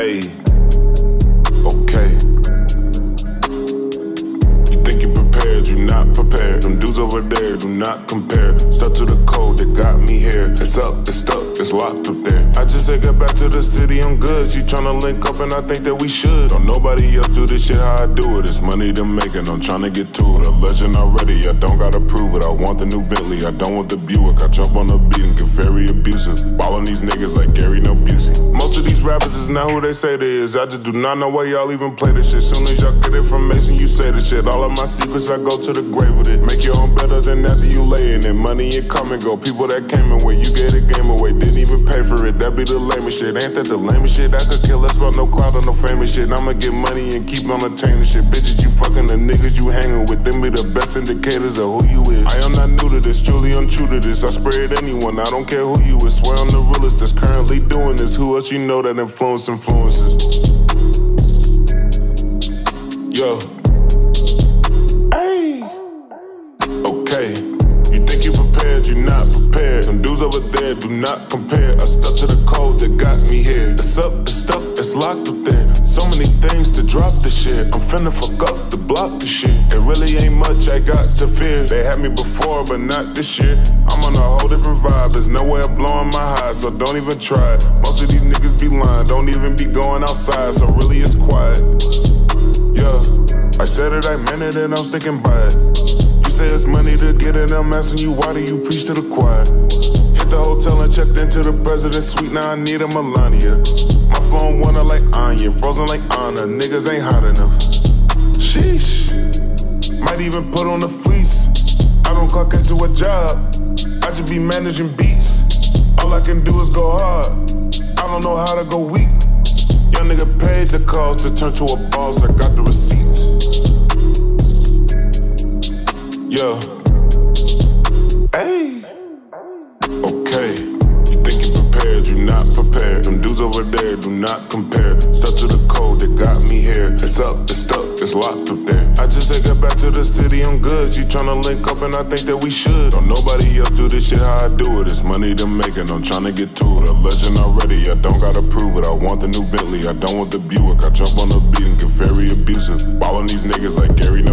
Hey, okay. You think you prepared, you not prepared. Them dudes over there do not compare. Stuck to the code that got me here. It's up, it's stuck, it's locked up there. I just said get back to the city, I'm good. She tryna link up and I think that we should. Don't nobody else do this shit how I do it. It's money to make it, I'm tryna get to it. A legend already, I don't gotta prove it. I want the new Bentley, I don't want the Buick. I jump on the beat and get very abusive. Ballin' these niggas like Gary these rappers is not who they say they is. I just do not know why y'all even play this shit. Soon as y'all get information, you say the shit. All of my secrets, I go to the grave with it. Make your own better than after you lay in it. Money and come and go. People that came and went, you gave a game away. Didn't even pay for it. That be the lamest shit. Ain't that the lamest shit? I could kill us about no cloud or no famous shit. I'ma get money and keep on attaining shit. Bitches, you fucking the niggas you hanging with. Them be the best indicators of who you is. I am not new to this, truly untrue to this. I spray at anyone, I don't care who you is. Swear I'm the realest currently doing this. Who else you know that influence influences? Yo. Hey. Okay. You think you prepared, you're not prepared. Them dudes over there do not compare. I stuck to the code that got me here. It's up, it's stuck, it's locked up there. So many things to drop the shit. I'm finna fuck up the block the shit. It really ain't much I got to fear. They had me before, but not this year. I'm on a whole different vibe. There's no way of blowing my high, so don't even try. Most of these niggas be lying, don't even be going outside, so really it's quiet. Yeah, I said it, I meant it, and I'm sticking by it. You say it's money to get it, I'm asking you why do you preach to the choir? Hit the hotel and checked into the president's suite, now I need a Melania. Phone wanna like Anya, frozen like Anna, niggas ain't hot enough. Sheesh, might even put on a fleece. I don't clock into a job, I just be managing beats. All I can do is go hard, I don't know how to go weak. Young nigga paid the cost to turn to a boss. I got the receipts. Yeah. Hey. Okay. You think you prepared, you not prepared. Them dudes over there do not compare. Stuck to the code that got me here. It's up, it's stuck, it's locked up there. I just said get back to the city, I'm good. She tryna link up and I think that we should. Don't nobody else do this shit how I do it. It's money to make it, I'm tryna get to it. A legend already, I don't gotta prove it. I want the new Bentley, I don't want the Buick. I jump on the beat and get very abusive. Ballin' these niggas like Gary.